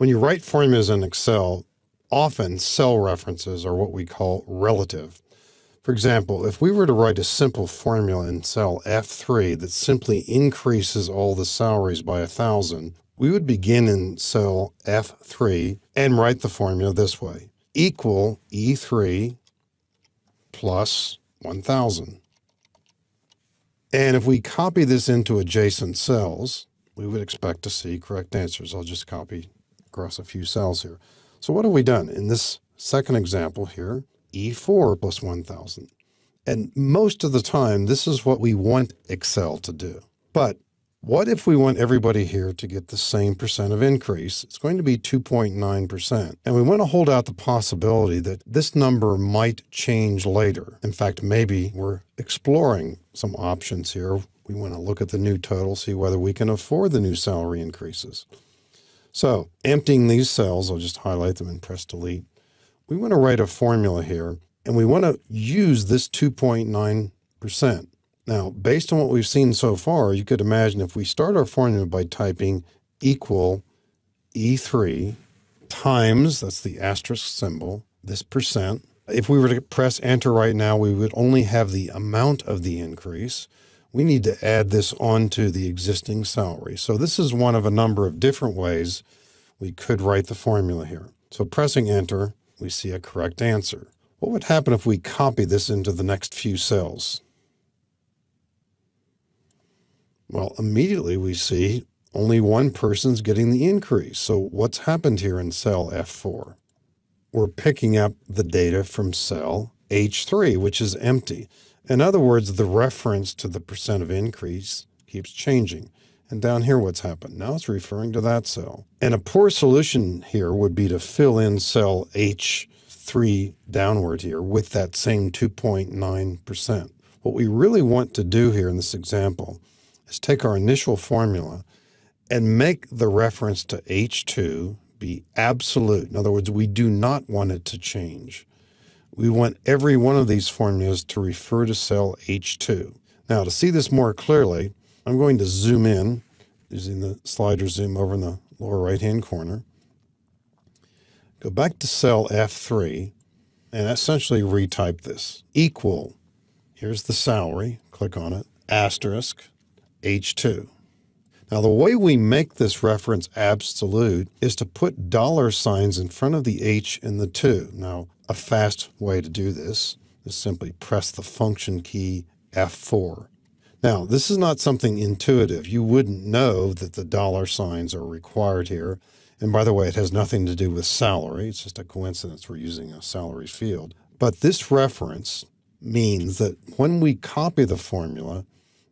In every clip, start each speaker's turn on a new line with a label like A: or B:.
A: When you write formulas in Excel, often cell references are what we call relative. For example, if we were to write a simple formula in cell F3 that simply increases all the salaries by a thousand, we would begin in cell F3 and write the formula this way equal E3 plus 1000. And if we copy this into adjacent cells, we would expect to see correct answers. I'll just copy across a few cells here. So what have we done? In this second example here, E4 plus 1000. And most of the time, this is what we want Excel to do. But what if we want everybody here to get the same percent of increase? It's going to be 2.9%. And we want to hold out the possibility that this number might change later. In fact, maybe we're exploring some options here. We want to look at the new total, see whether we can afford the new salary increases. So emptying these cells, I'll just highlight them and press delete. We want to write a formula here, and we want to use this 2.9%. Now, based on what we've seen so far, you could imagine if we start our formula by typing equal E3 times, that's the asterisk symbol, this percent. If we were to press enter right now, we would only have the amount of the increase. We need to add this onto the existing salary. So this is one of a number of different ways we could write the formula here. So pressing enter, we see a correct answer. What would happen if we copy this into the next few cells? Well, immediately we see only one person's getting the increase. So what's happened here in cell F4? We're picking up the data from cell H3, which is empty. In other words, the reference to the percent of increase keeps changing. And down here, what's happened? Now it's referring to that cell. And a poor solution here would be to fill in cell H3 downward here with that same 2.9%. What we really want to do here in this example is take our initial formula and make the reference to H2 be absolute. In other words, we do not want it to change. We want every one of these formulas to refer to cell H2. Now, to see this more clearly, I'm going to zoom in using the slider zoom over in the lower right-hand corner. Go back to cell F3 and essentially retype this. Equal, here's the salary, click on it, asterisk, H2. Now, the way we make this reference absolute is to put dollar signs in front of the H and the 2. Now, a fast way to do this is simply press the function key F4. Now, this is not something intuitive. You wouldn't know that the dollar signs are required here. And by the way, it has nothing to do with salary. It's just a coincidence we're using a salary field. But this reference means that when we copy the formula,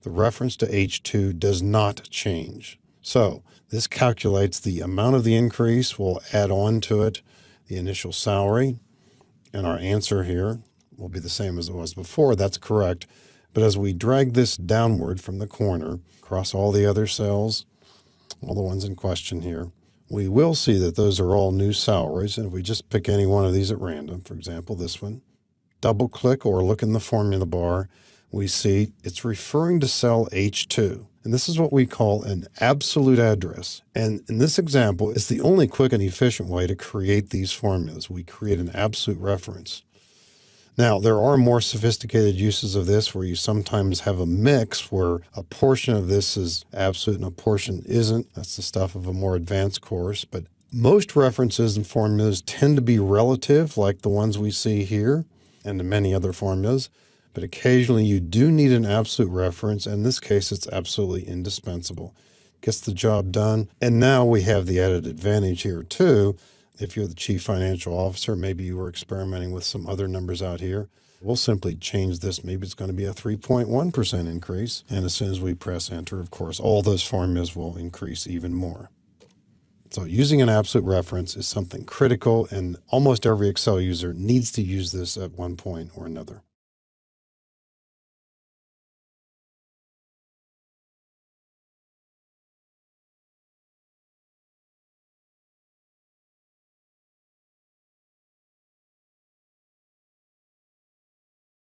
A: the reference to H2 does not change. So this calculates the amount of the increase. We'll add on to it the initial salary. And our answer here will be the same as it was before. That's correct. But as we drag this downward from the corner across all the other cells, all the ones in question here, we will see that those are all new salaries. And if we just pick any one of these at random, for example, this one, double click or look in the formula bar, we see it's referring to cell H2. And this is what we call an absolute address. And in this example, it's the only quick and efficient way to create these formulas. We create an absolute reference. Now, there are more sophisticated uses of this where you sometimes have a mix where a portion of this is absolute and a portion isn't. That's the stuff of a more advanced course. But most references and formulas tend to be relative, like the ones we see here and many other formulas but occasionally you do need an absolute reference. In this case, it's absolutely indispensable. Gets the job done. And now we have the added advantage here, too. If you're the chief financial officer, maybe you were experimenting with some other numbers out here. We'll simply change this. Maybe it's going to be a 3.1% increase. And as soon as we press enter, of course, all those formulas will increase even more. So using an absolute reference is something critical, and almost every Excel user needs to use this at one point or another.